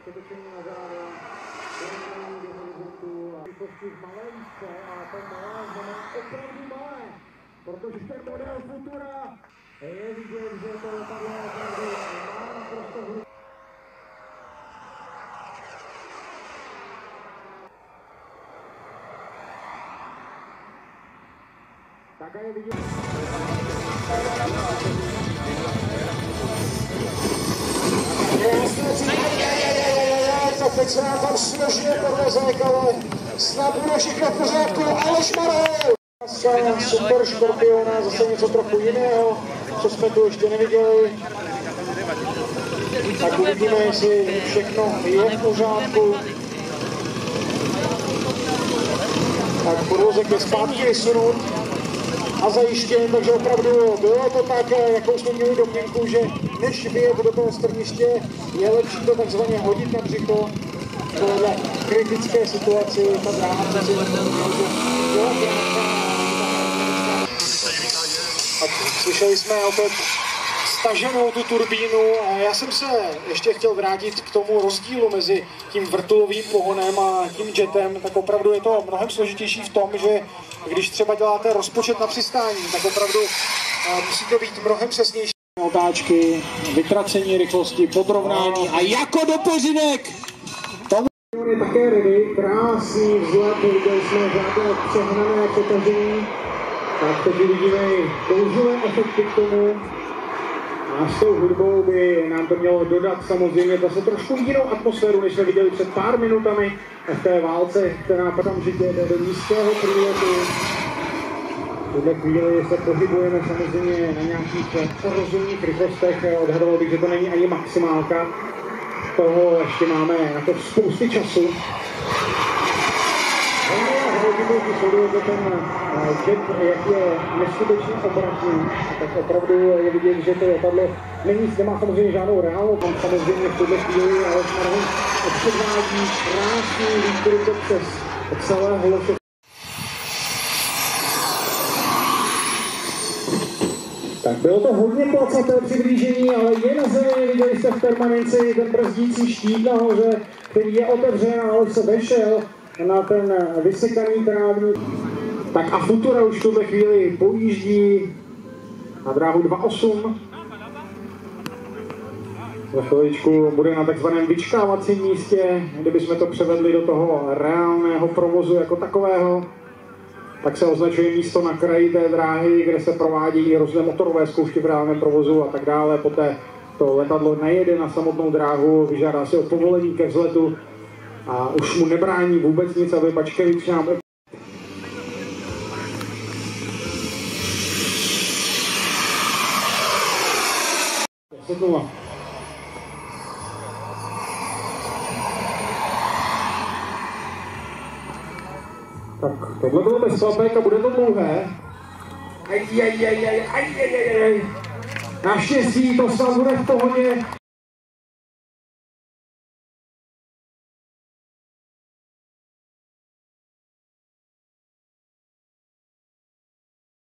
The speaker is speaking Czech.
přetočení na záda, do horizontu a rychlosti v malé výšce a to malé znamená opravdu malé, protože ten model Futura je vidět, že to letadlo opravdu má naprosto hru. Tak a je vidět. Se nám tam složně podvezek, ale snad bude všechno v pořádku. Aleš Marhou! Super škorpiona, zase něco trochu jiného, co jsme tu ještě neviděli. Tak uvidíme, jestli všechno je v pořádku. Tak podvozek je zpátky vysunut a zajištěn, takže opravdu bylo to tak, jakou jsme měli domněnku, že než vyjet do toho strniště, je lepší to takzvaně hodit na břicho tohle kritické situaci, ta. A slyšeli jsme opět staženou tu turbínu a já jsem se ještě chtěl vrátit k tomu rozdílu mezi tím vrtulovým pohonem a tím jetem, tak opravdu je to mnohem složitější v tom, že když třeba děláte rozpočet na přistání, tak opravdu eh, musí to být mnohem přesnější. Otáčky, vytracení rychlosti, podrovnání a jako do! Tomu je také ready, krásný vzhled, viděli jsme žádné přehnané přetažení, tak teď vidíme i kouzelné efekty k tomu. A s tou hudbou by nám to mělo dodat samozřejmě zase trošku jinou atmosféru, než jsme viděli před pár minutami v té válce, která okamžitě jde do nízkého průletu. V tuhle chvíli se pohybujeme samozřejmě na nějakých rozumných rychlostech. Odhadoval bych, že to není ani maximálka. Toho ještě máme na to spousty času. Když sledujete jak je neskutečně obratný, tak opravdu je vidět, že to letadlo není, nemá samozřejmě žádnou reálnou, tam samozřejmě v tuhle chvíli, ale Marvin předvádí krásný výkryt přes celé hloše Tak bylo to hodně placaté přiblížení, ale je na zemi, viděli jste v permanenci ten brzdící štít nahoře, který je otevřen, ale se vešel na ten vysekaný trávník. Tak a Futura už v tuhle chvíli pojíždí na dráhu 2.8. Za chviličku bude na takzvaném vyčkávacím místě, kdybychom to převedli do toho reálného provozu jako takového tak se označuje místo na kraji té dráhy, kde se provádí různé motorové zkoušky v reálném provozu a tak dále. Poté to letadlo nejede na samotnou dráhu, vyžádá si o povolení ke vzletu a už mu nebrání vůbec nic, aby Pačkevič nám Sednula. Tak tohle bylo bez slabek a bude to dlouhé. Aj, aj, aj, aj, aj, aj, aj, aj. Naštěstí to snad bude v pohodě.